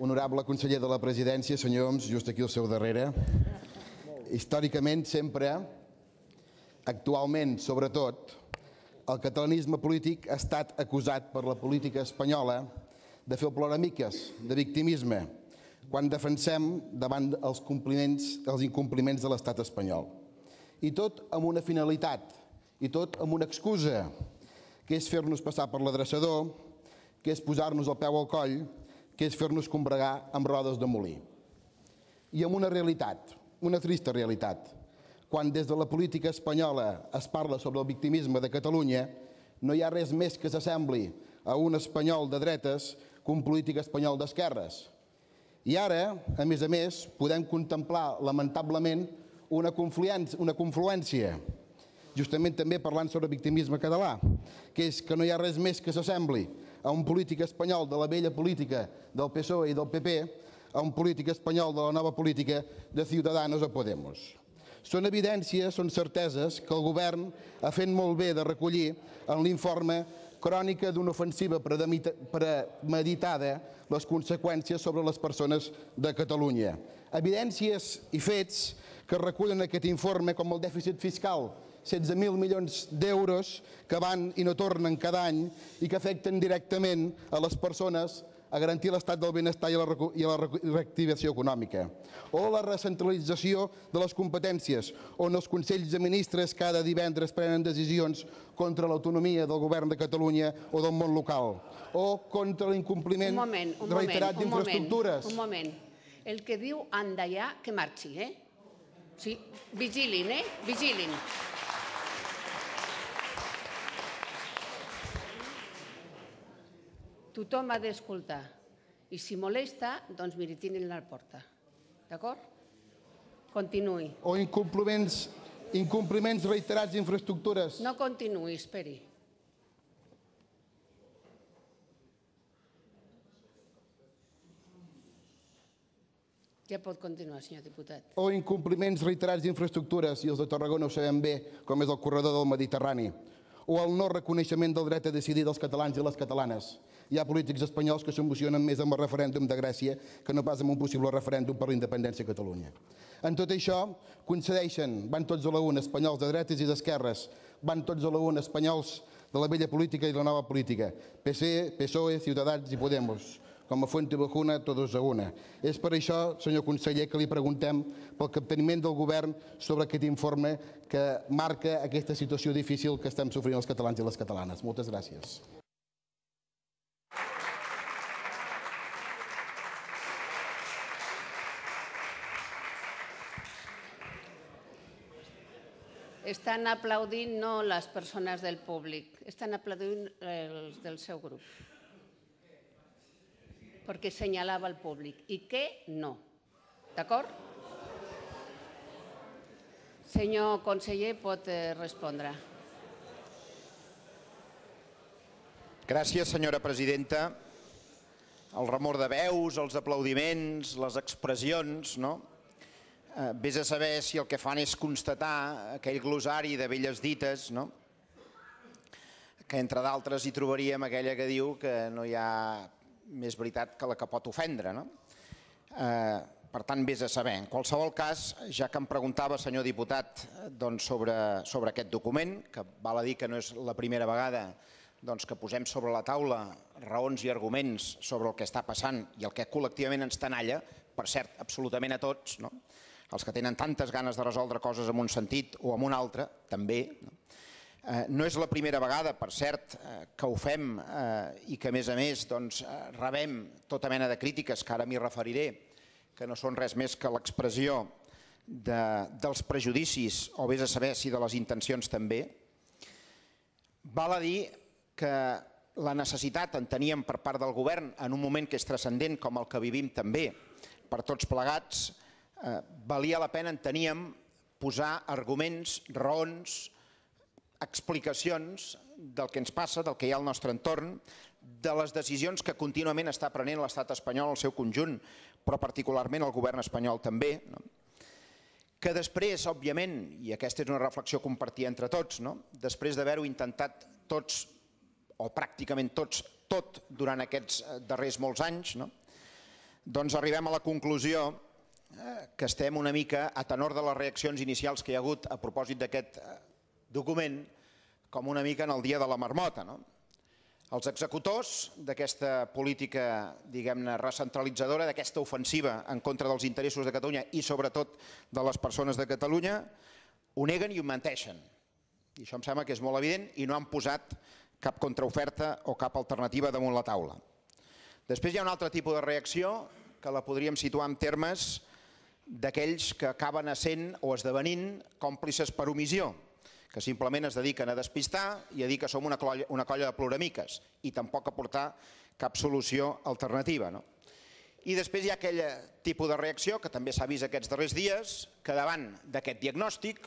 Honorable conseller de la presidència, senyor Homs, just aquí al seu darrere. Històricament, sempre, actualment, sobretot, el catalanisme polític ha estat acusat per la política espanyola de fer ploramiques, de victimisme, quan defensem davant els, compliments, els incompliments de l'estat espanyol. I tot amb una finalitat, i tot amb una excusa, que és fer-nos passar per l'adreçador, que és posar-nos el peu al coll, que és fer-nos combregar amb rodes de molí. I amb una realitat, una trista realitat. Quan des de la política espanyola es parla sobre el victimisme de Catalunya, no hi ha res més que s'assembli a un espanyol de dretes que un polític espanyol d'esquerres. I ara, a més a més, podem contemplar, lamentablement, una una confluència justament també parlant sobre victimisme català, que és que no hi ha res més que s'assembli a un polític espanyol de la vella política del PSOE i del PP a un polític espanyol de la nova política de Ciudadanos o Podemos. Són evidències, són certeses que el govern ha fet molt bé de recollir en l'informe crònica d'una ofensiva premeditada les conseqüències sobre les persones de Catalunya. Evidències i fets que recullen aquest informe com el dèficit fiscal 16.000 milions d'euros que van i no tornen cada any i que afecten directament a les persones a garantir l'estat del benestar i la, i la reactivació econòmica. O la recentralització de les competències, on els Consells de Ministres cada divendres prenen decisions contra l'autonomia del govern de Catalunya o del món local. O contra l'incompliment reiterat d'infraestructures. Un moment, el que diu Andallà que marxi, eh? Sí, vigilin, eh? Vigilin. Tothom ha d'escoltar. I si molesta, doncs miri, tinin la porta. D'acord? Continuï. O incompliments, incompliments reiterats d'infraestructures. No continuï, esperi. Ja pot continuar, senyor diputat. O incompliments reiterats d'infraestructures, i els de Tarragona ho sabem bé, com és el corredor del Mediterrani. O el no reconeixement del dret a decidir dels catalans i les catalanes. Hi ha polítics espanyols que s'emocionen més amb el referèndum de Grècia que no pas amb un possible referèndum per la independència a Catalunya. En tot això, concedeixen, van tots a la una, espanyols de dretes i d'esquerres, van tots a la una, espanyols de la vella política i de la nova política, PC, PSOE, Ciutadans i Podemos, com a Fuente Bajuna, todos a una. És per això, senyor conseller, que li preguntem pel capteniment del govern sobre aquest informe que marca aquesta situació difícil que estem sofrint els catalans i les catalanes. Moltes gràcies. Estan aplaudint no les persones del públic, estan aplaudint els del seu grup. Perquè senyalava el públic. I què? No. D'acord? Senyor conseller, pot eh, respondre. Gràcies, senyora presidenta. El remor de veus, els aplaudiments, les expressions, no? eh, vés a saber si el que fan és constatar aquell glosari de velles dites, no? que entre d'altres hi trobaríem aquella que diu que no hi ha més veritat que la que pot ofendre. No? Eh, per tant, vés a saber. En qualsevol cas, ja que em preguntava, senyor diputat, doncs sobre, sobre aquest document, que val a dir que no és la primera vegada doncs, que posem sobre la taula raons i arguments sobre el que està passant i el que col·lectivament ens tenalla, per cert, absolutament a tots, no? els que tenen tantes ganes de resoldre coses en un sentit o en un altre, també. No? Eh, no és la primera vegada, per cert, eh, que ho fem eh, i que, a més a més, doncs, eh, rebem tota mena de crítiques, que ara m'hi referiré, que no són res més que l'expressió de, dels prejudicis o vés a saber si de les intencions també. Val a dir que la necessitat en teníem per part del govern en un moment que és transcendent com el que vivim també per tots plegats, eh, valia la pena, enteníem, posar arguments, raons, explicacions del que ens passa, del que hi ha al nostre entorn, de les decisions que contínuament està prenent l'estat espanyol al seu conjunt, però particularment el govern espanyol també, no? que després, òbviament, i aquesta és una reflexió compartida entre tots, no? després d'haver-ho intentat tots, o pràcticament tots, tot durant aquests eh, darrers molts anys, no? doncs arribem a la conclusió eh, que estem una mica a tenor de les reaccions inicials que hi ha hagut a propòsit d'aquest eh, document com una mica en el dia de la marmota. No? Els executors d'aquesta política, diguem-ne, recentralitzadora, d'aquesta ofensiva en contra dels interessos de Catalunya i sobretot de les persones de Catalunya, ho neguen i ho menteixen. I això em sembla que és molt evident i no han posat cap contraoferta o cap alternativa damunt la taula. Després hi ha un altre tipus de reacció que la podríem situar en termes d'aquells que acaben essent o esdevenint còmplices per omissió, que simplement es dediquen a despistar i a dir que som una colla, una colla de ploramiques i tampoc a portar cap solució alternativa. No? I després hi ha aquell tipus de reacció que també s'ha vist aquests darrers dies, que davant d'aquest diagnòstic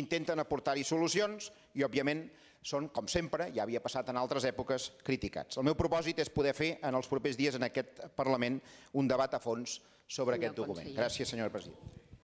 intenten aportar-hi solucions i, òbviament, són, com sempre, ja havia passat en altres èpoques, criticats. El meu propòsit és poder fer en els propers dies en aquest Parlament un debat a fons sobre Senyor aquest document. conseller. Gràcies, senyora presidenta.